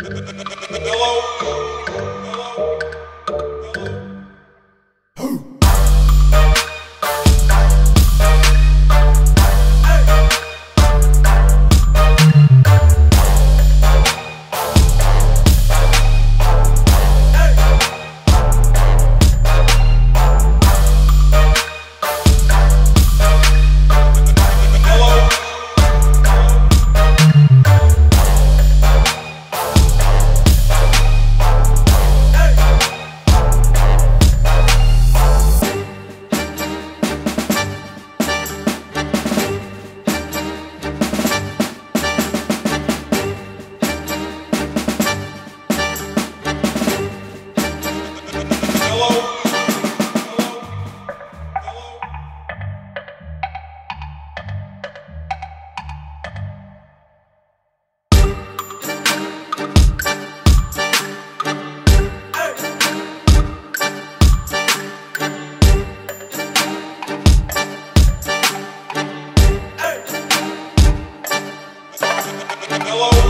Hello. Hello?